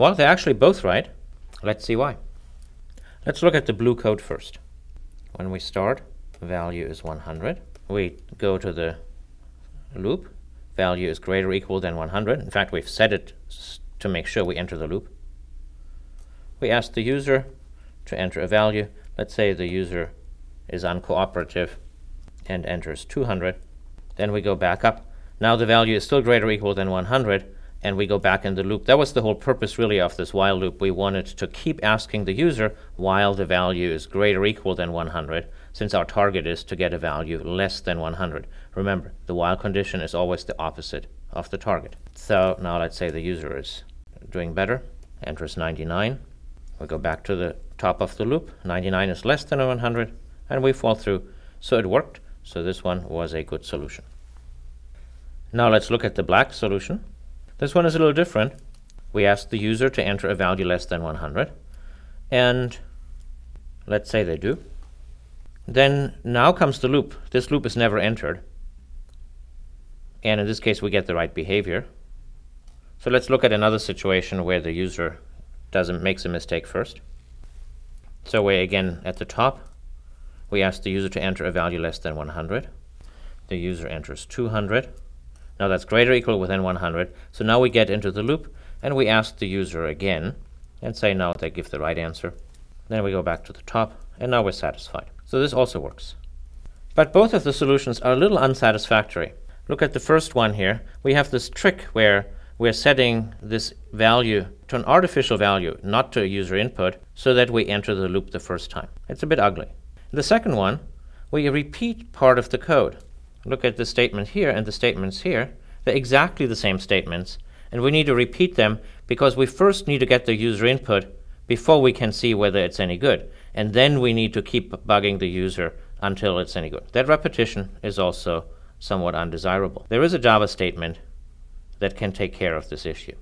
Well, they're actually both right. Let's see why. Let's look at the blue code first. When we start, value is 100. We go to the loop. Value is greater or equal than 100. In fact, we've set it to make sure we enter the loop. We ask the user to enter a value. Let's say the user is uncooperative and enters 200. Then we go back up. Now the value is still greater or equal than 100, and we go back in the loop. That was the whole purpose really of this while loop. We wanted to keep asking the user while the value is greater or equal than 100, since our target is to get a value less than 100. Remember, the while condition is always the opposite of the target. So now let's say the user is doing better, enters 99. We go back to the top of the loop. 99 is less than 100, and we fall through. So it worked. So this one was a good solution. Now let's look at the black solution. This one is a little different. We ask the user to enter a value less than 100. And let's say they do. Then now comes the loop. This loop is never entered. And in this case, we get the right behavior. So let's look at another situation where the user doesn't makes a mistake first. So we again at the top, we ask the user to enter a value less than 100. The user enters 200. Now that's greater equal within 100. So now we get into the loop and we ask the user again and say now they give the right answer. Then we go back to the top and now we're satisfied. So this also works. But both of the solutions are a little unsatisfactory. Look at the first one here. We have this trick where we're setting this value to an artificial value, not to a user input, so that we enter the loop the first time. It's a bit ugly. The second one, we repeat part of the code. Look at the statement here and the statements here. They're exactly the same statements, and we need to repeat them because we first need to get the user input before we can see whether it's any good. And then we need to keep bugging the user until it's any good. That repetition is also somewhat undesirable. There is a Java statement that can take care of this issue.